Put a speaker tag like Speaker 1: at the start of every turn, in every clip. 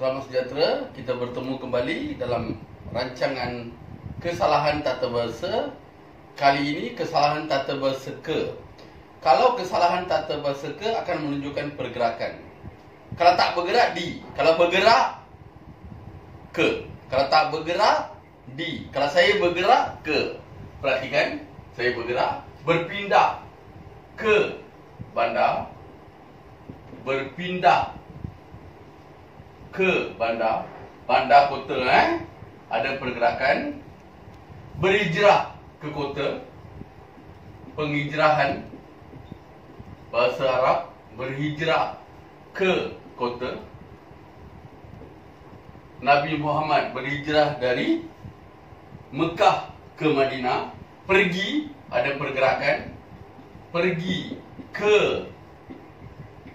Speaker 1: Selamat sejahtera, kita bertemu kembali dalam rancangan kesalahan tata bahasa. Kali ini kesalahan tata bahasa ke. Kalau kesalahan tata bahasa ke akan menunjukkan pergerakan. Kalau tak bergerak di, kalau bergerak ke. Kalau tak bergerak di. Kalau saya bergerak ke. Perhatikan, saya bergerak berpindah ke bandar berpindah ke bandar bandar kota eh? Ada pergerakan. Berhijrah ke kota. Penghijrahan. Bahasa Arab berhijrah ke kota. Nabi Muhammad berhijrah dari Mekah ke Madinah. Pergi ada pergerakan. Pergi ke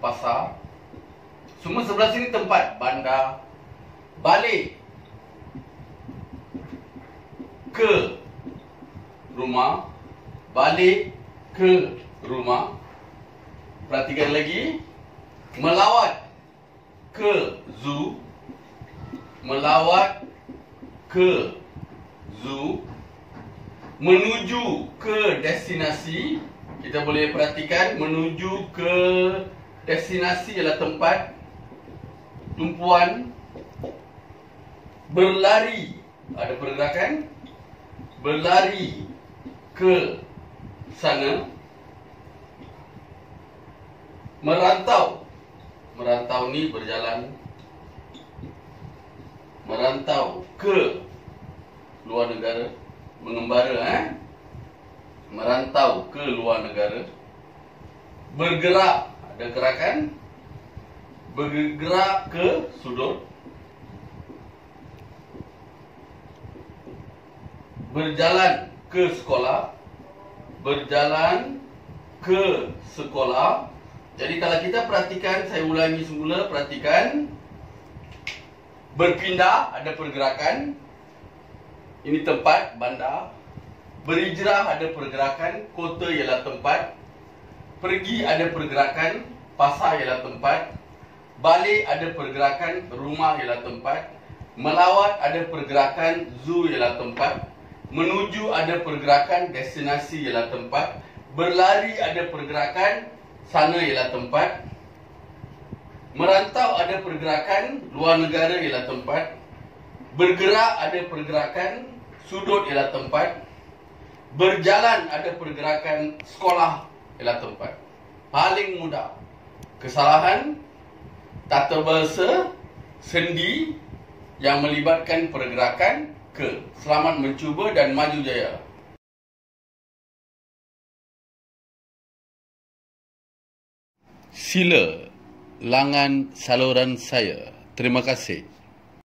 Speaker 1: pasar semua sebelah sini tempat. Bandar. Balik. Ke rumah. Balik ke rumah. Perhatikan lagi. Melawat ke zoo. Melawat ke zoo. Menuju ke destinasi. Kita boleh perhatikan menuju ke destinasi ialah tempat tumpuan berlari. Ada pergerakan? Berlari ke sana. Merantau. Merantau ni berjalan. Merantau ke luar negara. Mengembara eh? Merantau ke luar negara. Bergerak. Ada gerakan bergerak ke sudut berjalan ke sekolah berjalan ke sekolah. Jadi kalau kita perhatikan saya ulangi semula perhatikan. Berpindah ada pergerakan. Ini tempat bandar. Berhijrah ada pergerakan. Kota ialah tempat. Pergi ada pergerakan. Pasar ialah tempat balik ada pergerakan rumah ialah tempat. Melawat ada pergerakan zoo ialah tempat. Menuju ada pergerakan destinasi ialah tempat. Berlari ada pergerakan sana ialah tempat. Merantau ada pergerakan luar negara ialah tempat. Bergerak ada pergerakan sudut ialah tempat. Berjalan ada pergerakan sekolah ialah tempat. Paling mudah. Kesalahan tata bahasa sendi yang melibatkan pergerakan ke. Selamat mencuba dan maju jaya. Sila langan saluran saya. Terima kasih